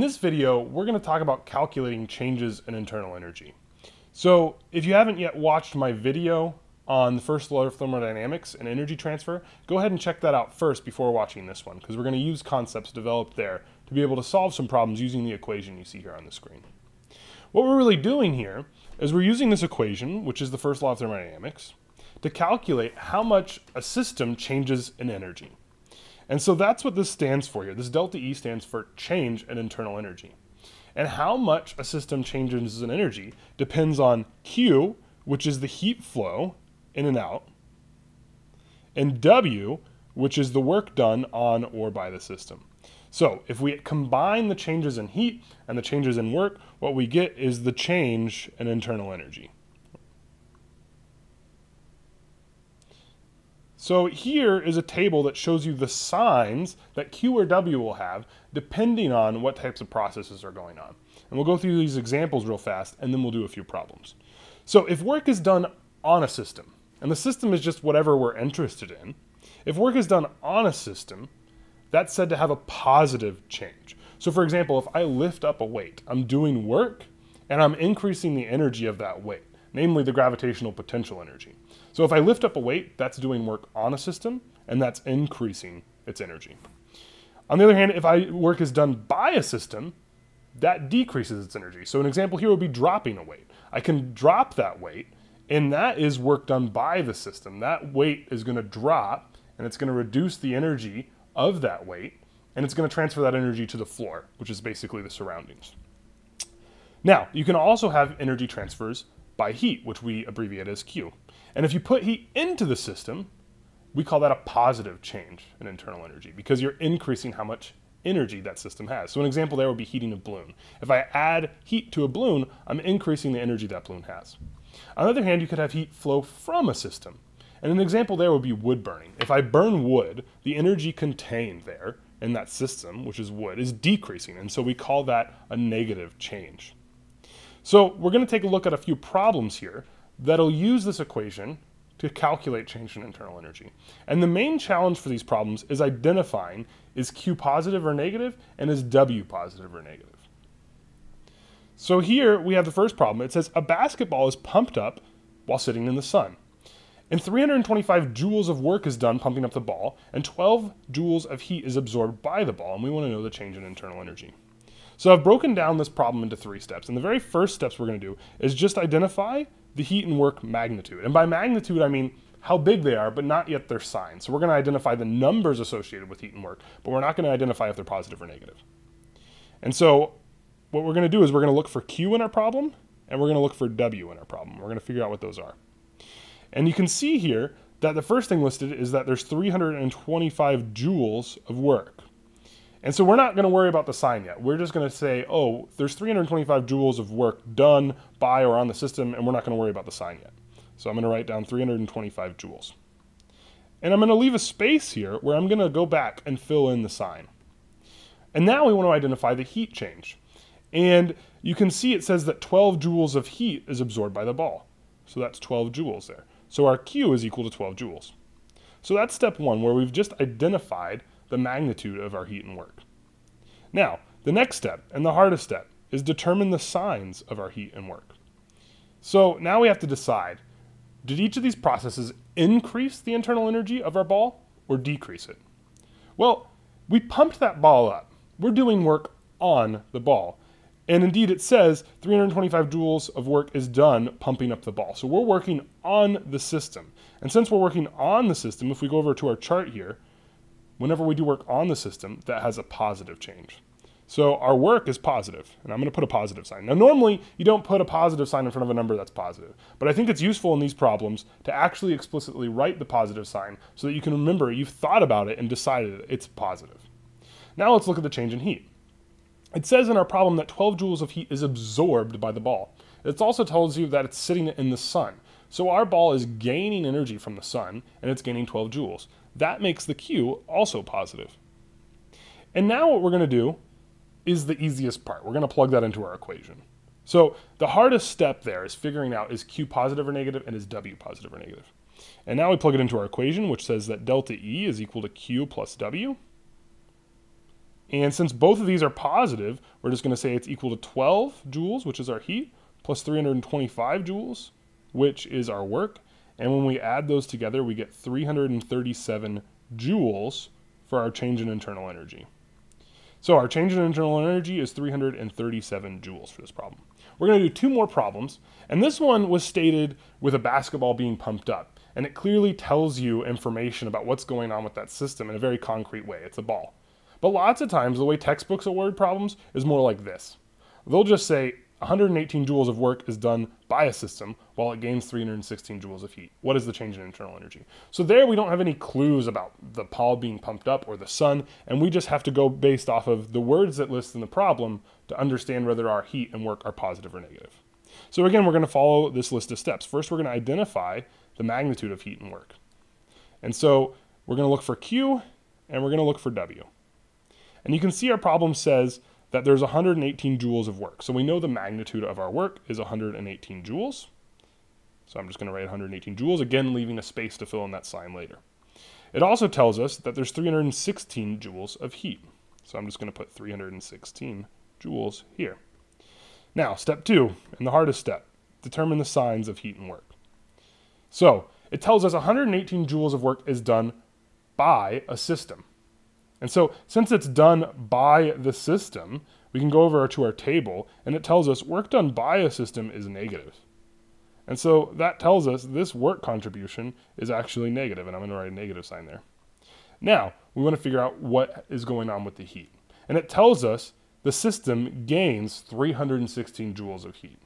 In this video, we're going to talk about calculating changes in internal energy. So if you haven't yet watched my video on the first law of thermodynamics and energy transfer, go ahead and check that out first before watching this one, because we're going to use concepts developed there to be able to solve some problems using the equation you see here on the screen. What we're really doing here is we're using this equation, which is the first law of thermodynamics, to calculate how much a system changes in energy. And so that's what this stands for here. This delta E stands for change in internal energy. And how much a system changes in energy depends on Q, which is the heat flow in and out, and W, which is the work done on or by the system. So if we combine the changes in heat and the changes in work, what we get is the change in internal energy. So here is a table that shows you the signs that Q or W will have depending on what types of processes are going on. And we'll go through these examples real fast and then we'll do a few problems. So if work is done on a system, and the system is just whatever we're interested in, if work is done on a system, that's said to have a positive change. So for example, if I lift up a weight, I'm doing work and I'm increasing the energy of that weight, namely the gravitational potential energy. So if I lift up a weight, that's doing work on a system, and that's increasing its energy. On the other hand, if I work is done by a system, that decreases its energy. So an example here would be dropping a weight. I can drop that weight, and that is work done by the system. That weight is going to drop, and it's going to reduce the energy of that weight, and it's going to transfer that energy to the floor, which is basically the surroundings. Now, you can also have energy transfers by heat, which we abbreviate as Q. And if you put heat into the system, we call that a positive change in internal energy because you're increasing how much energy that system has. So an example there would be heating a balloon. If I add heat to a balloon, I'm increasing the energy that balloon has. On the other hand, you could have heat flow from a system. And an example there would be wood burning. If I burn wood, the energy contained there in that system, which is wood, is decreasing. And so we call that a negative change. So we're going to take a look at a few problems here that'll use this equation to calculate change in internal energy. And the main challenge for these problems is identifying is Q positive or negative and is W positive or negative. So here we have the first problem. It says a basketball is pumped up while sitting in the sun. And 325 joules of work is done pumping up the ball, and 12 joules of heat is absorbed by the ball, and we want to know the change in internal energy. So I've broken down this problem into three steps. And the very first steps we're going to do is just identify the heat and work magnitude. And by magnitude, I mean how big they are, but not yet their sign. So we're going to identify the numbers associated with heat and work, but we're not going to identify if they're positive or negative. And so what we're going to do is we're going to look for Q in our problem, and we're going to look for W in our problem. We're going to figure out what those are. And you can see here that the first thing listed is that there's 325 joules of work. And so we're not going to worry about the sign yet. We're just going to say, oh, there's 325 joules of work done by or on the system, and we're not going to worry about the sign yet. So I'm going to write down 325 joules. And I'm going to leave a space here where I'm going to go back and fill in the sign. And now we want to identify the heat change. And you can see it says that 12 joules of heat is absorbed by the ball. So that's 12 joules there. So our Q is equal to 12 joules. So that's step one, where we've just identified the magnitude of our heat and work. Now, the next step, and the hardest step, is determine the signs of our heat and work. So now we have to decide, did each of these processes increase the internal energy of our ball or decrease it? Well, we pumped that ball up. We're doing work on the ball. And indeed, it says 325 joules of work is done pumping up the ball. So we're working on the system. And since we're working on the system, if we go over to our chart here, whenever we do work on the system, that has a positive change. So our work is positive, and I'm going to put a positive sign. Now, normally you don't put a positive sign in front of a number that's positive, but I think it's useful in these problems to actually explicitly write the positive sign so that you can remember you've thought about it and decided it's positive. Now let's look at the change in heat. It says in our problem that 12 joules of heat is absorbed by the ball. It also tells you that it's sitting in the sun. So our ball is gaining energy from the sun, and it's gaining 12 joules. That makes the Q also positive. And now what we're going to do is the easiest part. We're going to plug that into our equation. So the hardest step there is figuring out is Q positive or negative and is W positive or negative. And now we plug it into our equation, which says that delta E is equal to Q plus W. And since both of these are positive, we're just going to say it's equal to 12 joules, which is our heat, plus 325 joules, which is our work. And when we add those together, we get 337 joules for our change in internal energy. So our change in internal energy is 337 joules for this problem. We're going to do two more problems, and this one was stated with a basketball being pumped up, and it clearly tells you information about what's going on with that system in a very concrete way. It's a ball. But lots of times, the way textbooks award problems is more like this. They'll just say 118 joules of work is done by a system while it gains 316 joules of heat. What is the change in internal energy? So there we don't have any clues about the ball being pumped up or the sun, and we just have to go based off of the words that list in the problem to understand whether our heat and work are positive or negative. So again, we're going to follow this list of steps. First, we're going to identify the magnitude of heat and work. And so we're going to look for Q and we're going to look for W. And you can see our problem says that there's 118 joules of work. So we know the magnitude of our work is 118 joules. So I'm just going to write 118 joules, again leaving a space to fill in that sign later. It also tells us that there's 316 joules of heat. So I'm just going to put 316 joules here. Now, step two, and the hardest step, determine the signs of heat and work. So it tells us 118 joules of work is done by a system. And so since it's done by the system, we can go over to our table and it tells us work done by a system is negative. And so that tells us this work contribution is actually negative, and I'm going to write a negative sign there. Now, we want to figure out what is going on with the heat. And it tells us the system gains 316 joules of heat.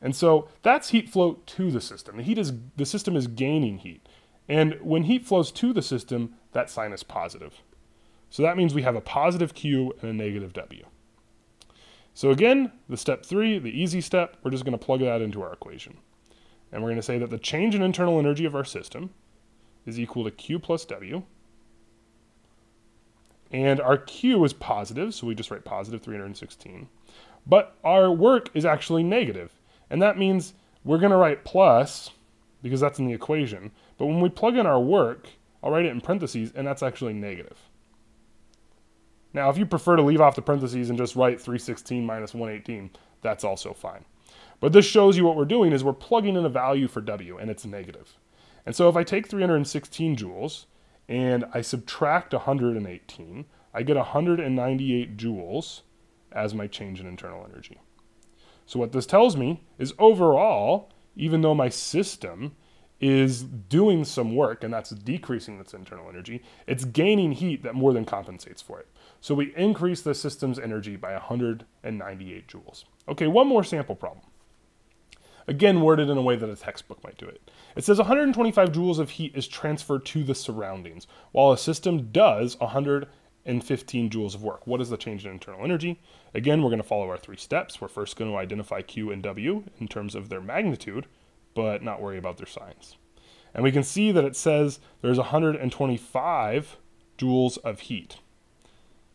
And so that's heat flow to the system. The heat is the system is gaining heat. And when heat flows to the system, that sign is positive. So that means we have a positive Q and a negative W. So again, the step three, the easy step, we're just going to plug that into our equation. And we're going to say that the change in internal energy of our system is equal to Q plus W. And our Q is positive, so we just write positive 316. But our work is actually negative, and that means we're going to write plus, because that's in the equation. But when we plug in our work, I'll write it in parentheses, and that's actually negative. Now, if you prefer to leave off the parentheses and just write 316 minus 118, that's also fine. But this shows you what we're doing is we're plugging in a value for W, and it's negative. And so if I take 316 joules and I subtract 118, I get 198 joules as my change in internal energy. So what this tells me is overall, even though my system is doing some work and that's decreasing its internal energy, it's gaining heat that more than compensates for it. So we increase the system's energy by 198 joules. Okay, one more sample problem. Again, worded in a way that a textbook might do it. It says 125 joules of heat is transferred to the surroundings, while a system does 115 joules of work. What is the change in internal energy? Again, we're going to follow our three steps. We're first going to identify Q and W in terms of their magnitude, but not worry about their signs. And we can see that it says there's 125 joules of heat.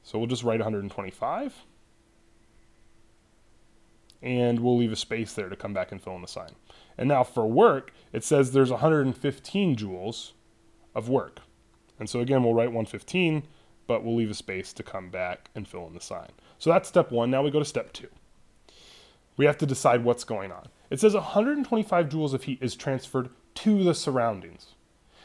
So we'll just write 125. And we'll leave a space there to come back and fill in the sign. And now for work, it says there's 115 joules of work. And so again, we'll write 115, but we'll leave a space to come back and fill in the sign. So that's step one. Now we go to step two. We have to decide what's going on. It says 125 joules of heat is transferred to the surroundings.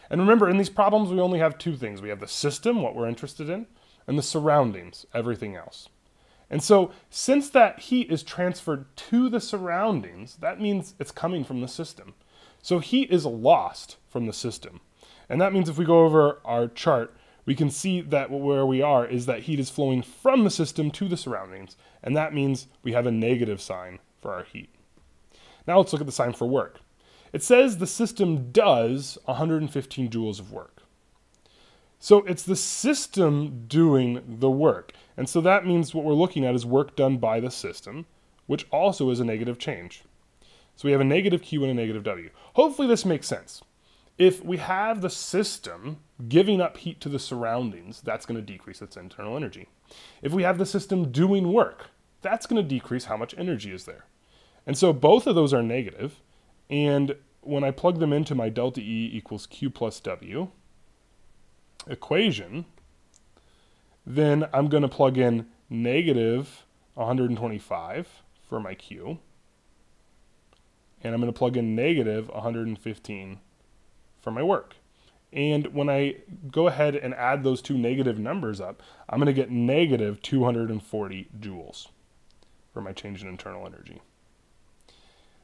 And remember, in these problems, we only have two things. We have the system, what we're interested in, and the surroundings, everything else. And so, since that heat is transferred to the surroundings, that means it's coming from the system. So, heat is lost from the system. And that means if we go over our chart, we can see that where we are is that heat is flowing from the system to the surroundings. And that means we have a negative sign for our heat. Now, let's look at the sign for work. It says the system does 115 joules of work. So it's the system doing the work. And so that means what we're looking at is work done by the system, which also is a negative change. So we have a negative Q and a negative W. Hopefully this makes sense. If we have the system giving up heat to the surroundings, that's going to decrease its internal energy. If we have the system doing work, that's going to decrease how much energy is there. And so both of those are negative, and when I plug them into my delta E equals Q plus W, equation, Then I'm going to plug in negative 125 for my Q. And I'm going to plug in negative 115 for my work. And when I go ahead and add those two negative numbers up, I'm going to get negative 240 joules for my change in internal energy.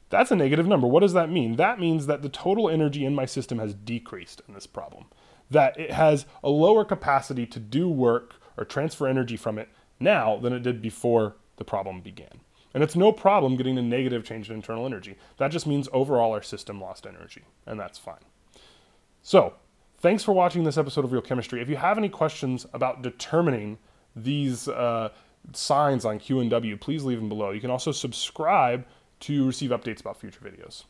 That's a negative number. What does that mean? That means that the total energy in my system has decreased in this problem. That it has a lower capacity to do work or transfer energy from it now than it did before the problem began. And it's no problem getting a negative change in internal energy. That just means overall our system lost energy, and that's fine. So, thanks for watching this episode of Real Chemistry. If you have any questions about determining these uh, signs on Q and W, please leave them below. You can also subscribe to receive updates about future videos.